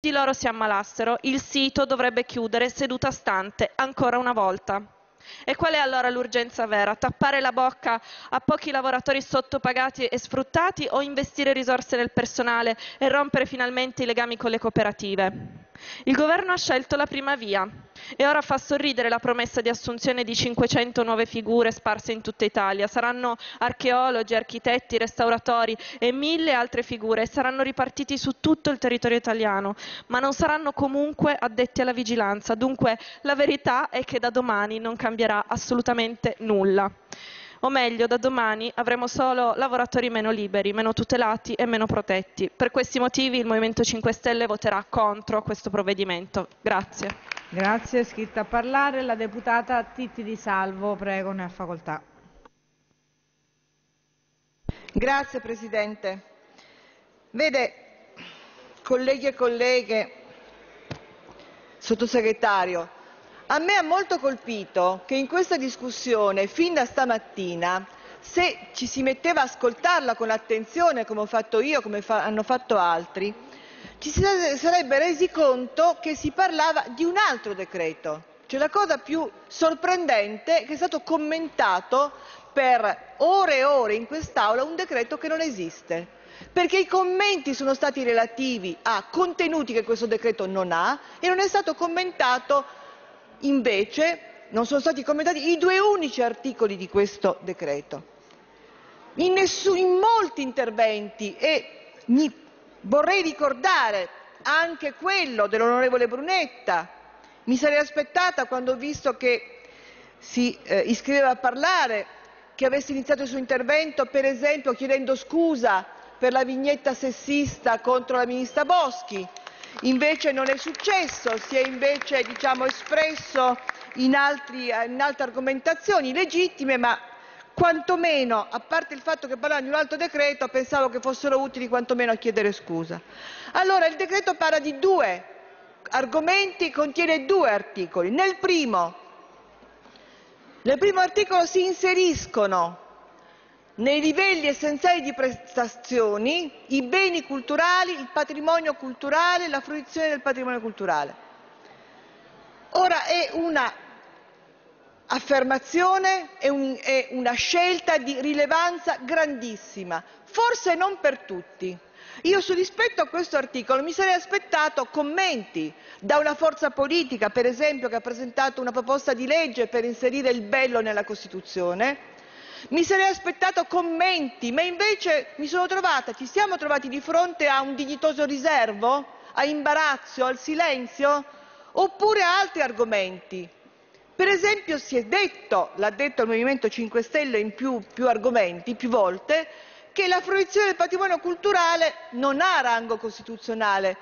di loro si ammalassero, il sito dovrebbe chiudere seduta stante, ancora una volta. E qual è allora l'urgenza vera? Tappare la bocca a pochi lavoratori sottopagati e sfruttati o investire risorse nel personale e rompere finalmente i legami con le cooperative? Il governo ha scelto la prima via e ora fa sorridere la promessa di assunzione di 500 nuove figure sparse in tutta Italia. Saranno archeologi, architetti, restauratori e mille altre figure e saranno ripartiti su tutto il territorio italiano, ma non saranno comunque addetti alla vigilanza. Dunque la verità è che da domani non cambierà assolutamente nulla o meglio da domani avremo solo lavoratori meno liberi, meno tutelati e meno protetti. Per questi motivi il Movimento 5 Stelle voterà contro questo provvedimento. Grazie. Grazie, iscritta a parlare la deputata Titti Di Salvo, prego, ne ha facoltà. Grazie Presidente. Vede, colleghi e colleghe, Sottosegretario, a me ha molto colpito che in questa discussione, fin da stamattina, se ci si metteva a ascoltarla con attenzione, come ho fatto io, come fa hanno fatto altri, ci si sarebbe resi conto che si parlava di un altro decreto. Cioè la cosa più sorprendente è che è stato commentato per ore e ore in quest'Aula un decreto che non esiste, perché i commenti sono stati relativi a contenuti che questo decreto non ha e non è stato commentato invece non sono stati commentati i due unici articoli di questo decreto. In, nessun, in molti interventi, e mi vorrei ricordare anche quello dell'onorevole Brunetta, mi sarei aspettata quando ho visto che si eh, iscriveva a parlare che avesse iniziato il suo intervento per esempio chiedendo scusa per la vignetta sessista contro la ministra Boschi. Invece non è successo, si è invece diciamo, espresso in, altri, in altre argomentazioni legittime, ma quantomeno, a parte il fatto che parlava di un altro decreto, pensavo che fossero utili quantomeno a chiedere scusa. Allora, il decreto parla di due argomenti, contiene due articoli. Nel primo, nel primo articolo si inseriscono nei livelli essenziali di prestazioni i beni culturali, il patrimonio culturale, la fruizione del patrimonio culturale. Ora è una affermazione, è una scelta di rilevanza grandissima, forse non per tutti. Io rispetto a questo articolo mi sarei aspettato commenti da una forza politica, per esempio, che ha presentato una proposta di legge per inserire il bello nella Costituzione, mi sarei aspettato commenti, ma invece trovata, ci siamo trovati di fronte a un dignitoso riservo, a imbarazzo, al silenzio, oppure a altri argomenti. Per esempio si è detto, l'ha detto il Movimento 5 Stelle in più, più argomenti, più volte, che la fruizione del patrimonio culturale non ha rango costituzionale.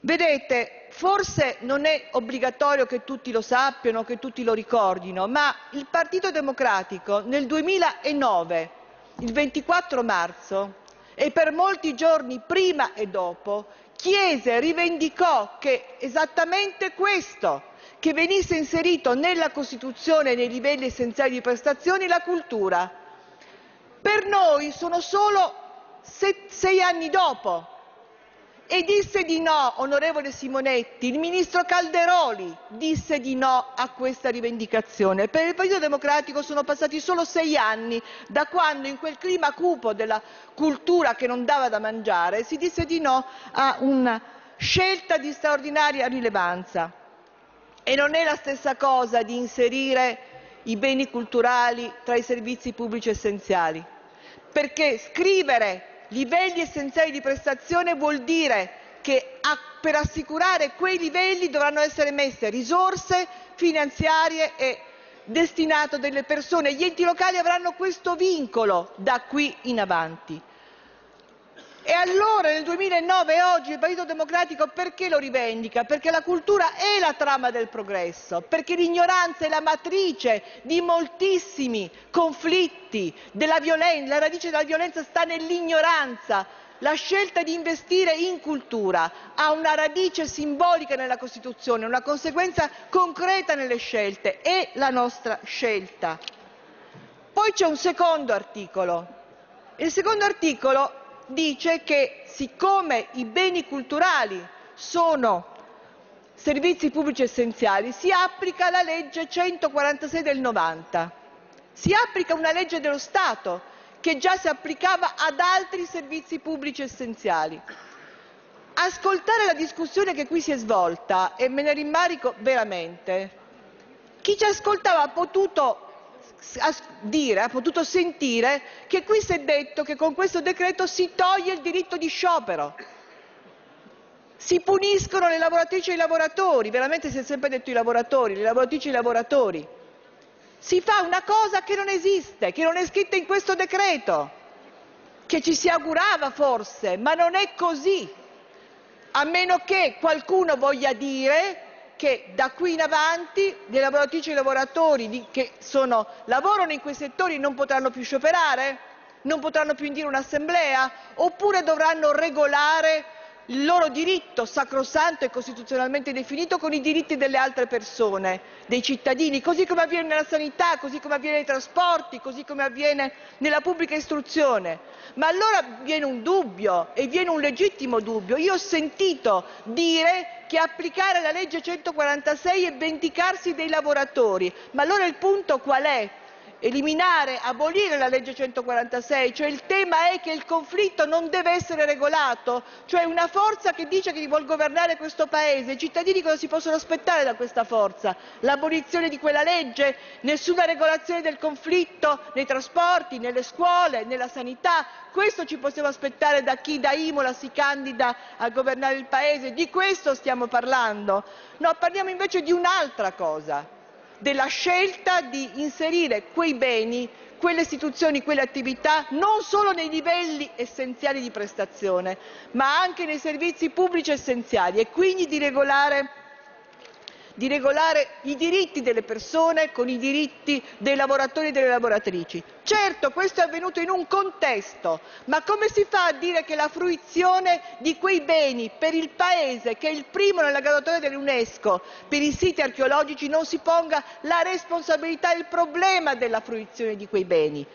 Vedete, forse non è obbligatorio che tutti lo sappiano, che tutti lo ricordino, ma il Partito Democratico nel 2009, il 24 marzo, e per molti giorni prima e dopo, chiese, rivendicò che esattamente questo, che venisse inserito nella Costituzione nei livelli essenziali di prestazioni la cultura. Per noi sono solo sei anni dopo e disse di no, onorevole Simonetti, il ministro Calderoli disse di no a questa rivendicazione. Per il Partito Democratico sono passati solo sei anni da quando in quel clima cupo della cultura che non dava da mangiare si disse di no a una scelta di straordinaria rilevanza. E non è la stessa cosa di inserire i beni culturali tra i servizi pubblici essenziali, perché scrivere livelli essenziali di prestazione vuol dire che per assicurare quei livelli dovranno essere messe risorse finanziarie e destinato delle persone. Gli enti locali avranno questo vincolo da qui in avanti. E allora nel 2009 e oggi il Partito Democratico perché lo rivendica? Perché la cultura è la trama del progresso, perché l'ignoranza è la matrice di moltissimi conflitti, violenza, la radice della violenza sta nell'ignoranza. La scelta di investire in cultura ha una radice simbolica nella Costituzione, una conseguenza concreta nelle scelte, è la nostra scelta. Poi c'è un secondo articolo. Il secondo articolo dice che siccome i beni culturali sono servizi pubblici essenziali, si applica la legge 146 del 90. Si applica una legge dello Stato che già si applicava ad altri servizi pubblici essenziali. Ascoltare la discussione che qui si è svolta, e me ne rimmarico veramente, chi ci ascoltava ha potuto dire, ha potuto sentire che qui si è detto che con questo decreto si toglie il diritto di sciopero, si puniscono le lavoratrici e i lavoratori, veramente si è sempre detto i lavoratori, le lavoratrici e i lavoratori. Si fa una cosa che non esiste, che non è scritta in questo decreto, che ci si augurava forse, ma non è così, a meno che qualcuno voglia dire che da qui in avanti le lavoratrici e i lavoratori che sono, lavorano in quei settori non potranno più scioperare? Non potranno più indire un'assemblea? Oppure dovranno regolare il loro diritto sacrosanto e costituzionalmente definito con i diritti delle altre persone, dei cittadini, così come avviene nella sanità, così come avviene nei trasporti, così come avviene nella pubblica istruzione. Ma allora viene un dubbio e viene un legittimo dubbio. Io ho sentito dire che applicare la legge 146 è vendicarsi dei lavoratori. Ma allora il punto qual è? Eliminare, abolire la legge 146, cioè il tema è che il conflitto non deve essere regolato, cioè una forza che dice che vuol governare questo Paese, i cittadini cosa si possono aspettare da questa forza? L'abolizione di quella legge? Nessuna regolazione del conflitto nei trasporti, nelle scuole, nella sanità? Questo ci possiamo aspettare da chi da Imola si candida a governare il Paese? Di questo stiamo parlando? No, parliamo invece di un'altra cosa della scelta di inserire quei beni, quelle istituzioni, quelle attività non solo nei livelli essenziali di prestazione, ma anche nei servizi pubblici essenziali e quindi di regolare di regolare i diritti delle persone con i diritti dei lavoratori e delle lavoratrici. Certo, questo è avvenuto in un contesto, ma come si fa a dire che la fruizione di quei beni per il Paese, che è il primo nella graduatoria dell'UNESCO per i siti archeologici, non si ponga la responsabilità e il problema della fruizione di quei beni?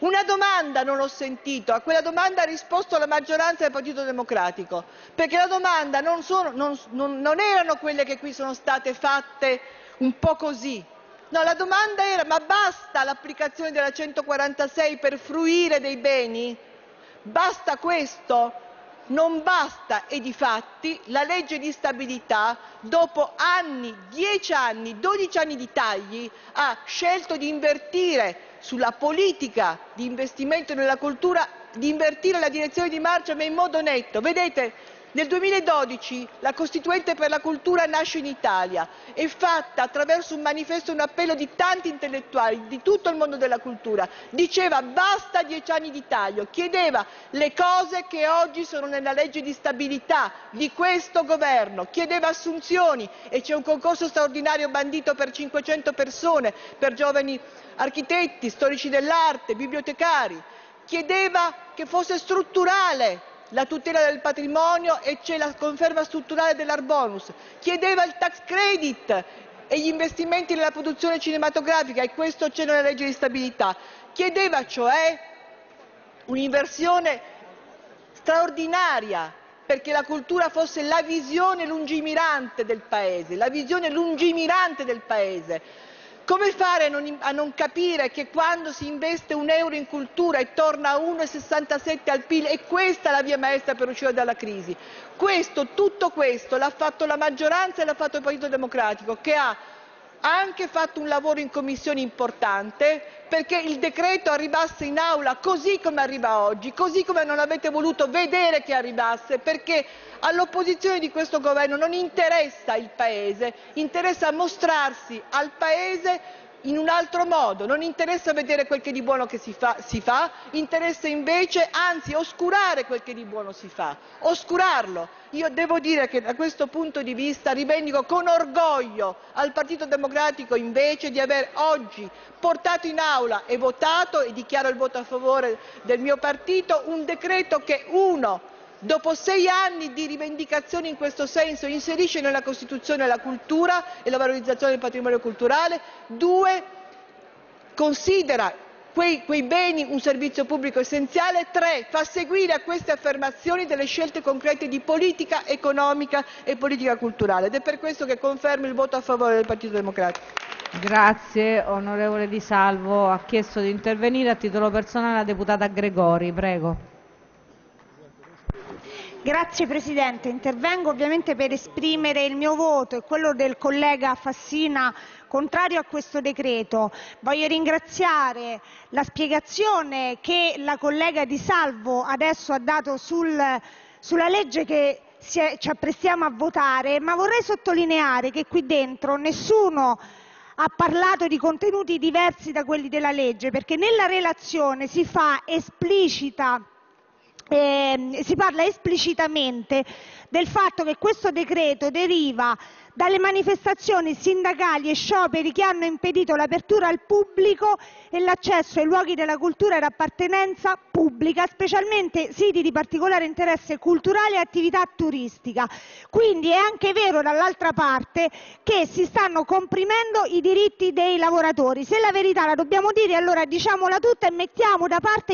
Una domanda non ho sentito, a quella domanda ha risposto la maggioranza del Partito Democratico, perché la domanda non, sono, non, non, erano quelle che qui sono state fatte un po' così. No, la domanda era ma basta l'applicazione della 146 per fruire dei beni? Basta questo? Non basta e di fatti la legge di stabilità, dopo anni, 10 anni, 12 anni di tagli, ha scelto di invertire sulla politica di investimento nella cultura di invertire la direzione di marcia ma in modo netto. Vedete, nel 2012 la Costituente per la cultura nasce in Italia, è fatta attraverso un manifesto e un appello di tanti intellettuali di tutto il mondo della cultura. Diceva basta dieci anni di taglio, chiedeva le cose che oggi sono nella legge di stabilità di questo governo, chiedeva assunzioni e c'è un concorso straordinario bandito per 500 persone, per giovani architetti, storici dell'arte, bibliotecari. Chiedeva che fosse strutturale la tutela del patrimonio e c'è la conferma strutturale dell'art bonus. Chiedeva il tax credit e gli investimenti nella produzione cinematografica e questo c'è nella legge di stabilità. Chiedeva cioè un'inversione straordinaria perché la cultura fosse la visione lungimirante del Paese, la visione lungimirante del Paese come fare a non, capire che quando si investe un euro in cultura e torna a 1,67 al PIL è questa la via maestra per uscire dalla crisi? Questo, tutto questo l'ha fatto la maggioranza e l'ha fatto il Partito Democratico che ha anche fatto un lavoro in commissione importante perché il decreto arrivasse in aula così come arriva oggi, così come non avete voluto vedere che arrivasse, perché all'opposizione di questo governo non interessa il Paese, interessa mostrarsi al Paese in un altro modo, non interessa vedere quel che di buono che si fa, si fa, interessa invece anzi oscurare quel che di buono si fa, oscurarlo. Io devo dire che da questo punto di vista rivendico con orgoglio al Partito Democratico invece di aver oggi portato in aula e votato, e dichiaro il voto a favore del mio partito, un decreto che uno dopo sei anni di rivendicazioni in questo senso inserisce nella Costituzione la cultura e la valorizzazione del patrimonio culturale, due considera quei, beni un servizio pubblico essenziale. Tre, fa seguire a queste affermazioni delle scelte concrete di politica economica e politica culturale. Ed è per questo che confermo il voto a favore del Partito Democratico. Grazie, onorevole Di Salvo. Ha chiesto di intervenire a titolo personale la deputata Gregori. Prego. Grazie Presidente, intervengo ovviamente per esprimere il mio voto e quello del collega Fassina contrario a questo decreto. Voglio ringraziare la spiegazione che la collega Di Salvo adesso ha dato sul, sulla legge che ci apprestiamo a votare, ma vorrei sottolineare che qui dentro nessuno ha parlato di contenuti diversi da quelli della legge, perché nella relazione si fa esplicita eh, si parla esplicitamente del fatto che questo decreto deriva dalle manifestazioni sindacali e scioperi che hanno impedito l'apertura al pubblico e l'accesso ai luoghi della cultura e appartenenza pubblica, specialmente siti di particolare interesse culturale e attività turistica. Quindi è anche vero dall'altra parte che si stanno comprimendo i diritti dei lavoratori. Se la verità la dobbiamo dire allora diciamola tutta e mettiamo da parte